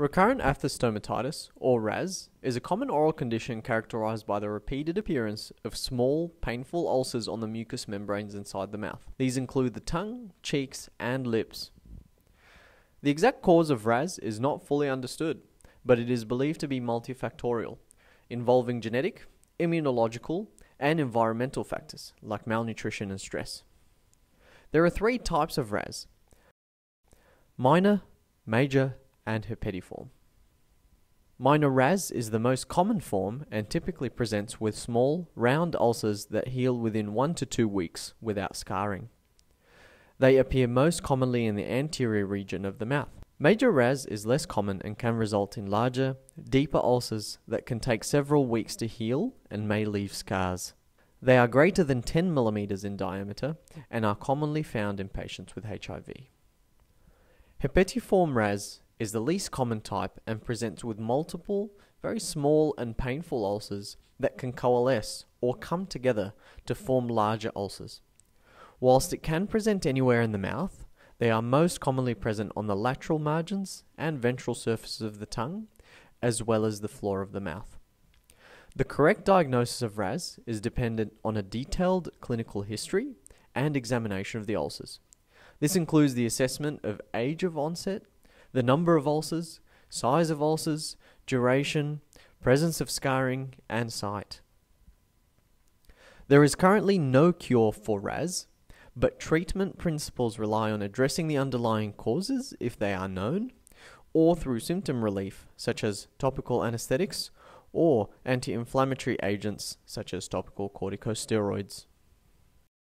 Recurrent aphthous stomatitis, or RAS, is a common oral condition characterized by the repeated appearance of small, painful ulcers on the mucous membranes inside the mouth. These include the tongue, cheeks, and lips. The exact cause of RAS is not fully understood, but it is believed to be multifactorial, involving genetic, immunological, and environmental factors like malnutrition and stress. There are three types of RAS minor, major, and herpetiform. Minor RAS is the most common form and typically presents with small, round ulcers that heal within 1 to 2 weeks without scarring. They appear most commonly in the anterior region of the mouth. Major RAS is less common and can result in larger, deeper ulcers that can take several weeks to heal and may leave scars. They are greater than 10 millimeters in diameter and are commonly found in patients with HIV. Herpetiform RAS is the least common type and presents with multiple, very small and painful ulcers that can coalesce or come together to form larger ulcers. Whilst it can present anywhere in the mouth, they are most commonly present on the lateral margins and ventral surfaces of the tongue, as well as the floor of the mouth. The correct diagnosis of RAS is dependent on a detailed clinical history and examination of the ulcers. This includes the assessment of age of onset, the number of ulcers, size of ulcers, duration, presence of scarring, and site. There is currently no cure for RAS, but treatment principles rely on addressing the underlying causes if they are known, or through symptom relief, such as topical anesthetics or anti inflammatory agents such as topical corticosteroids.